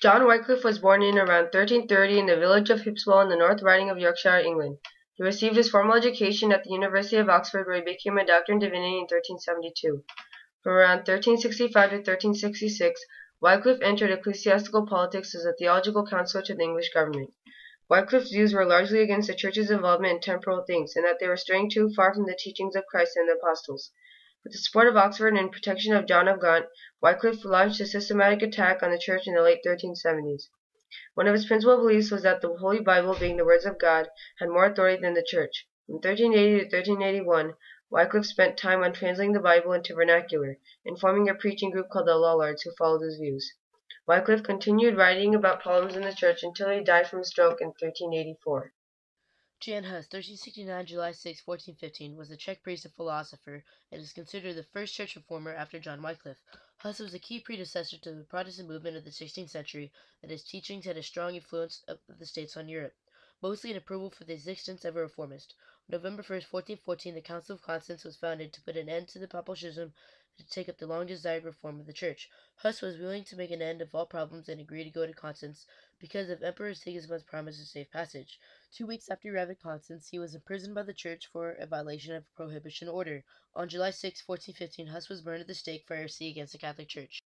John Wycliffe was born in around 1330 in the village of Hipswell in the North Riding of Yorkshire, England. He received his formal education at the University of Oxford, where he became a doctor in divinity in 1372. From around 1365 to 1366, Wycliffe entered ecclesiastical politics as a theological counselor to the English government. Wycliffe's views were largely against the Church's involvement in temporal things, and that they were straying too far from the teachings of Christ and the Apostles. With the support of Oxford and protection of John of Gaunt, Wycliffe launched a systematic attack on the Church in the late 1370s. One of his principal beliefs was that the Holy Bible, being the words of God, had more authority than the Church. From 1380 to 1381, Wycliffe spent time on translating the Bible into vernacular, and forming a preaching group called the Lollards, who followed his views. Wycliffe continued writing about problems in the Church until he died from a stroke in 1384. Jan Hus, 1369 July 6, 1415, was a Czech priest and philosopher, and is considered the first church reformer after John Wycliffe. Hus was a key predecessor to the Protestant movement of the 16th century, and his teachings had a strong influence of the states on Europe, mostly in approval for the existence of a reformist. On November 1, 1414, the Council of Constance was founded to put an end to the papal schism to take up the long desired reform of the Church. Hus was willing to make an end of all problems and agreed to go to Constance because of Emperor Sigismund's promise of safe passage. Two weeks after he arrived at Constance, he was imprisoned by the Church for a violation of a prohibition order. On July 6, 1415, Hus was burned at the stake for heresy against the Catholic Church.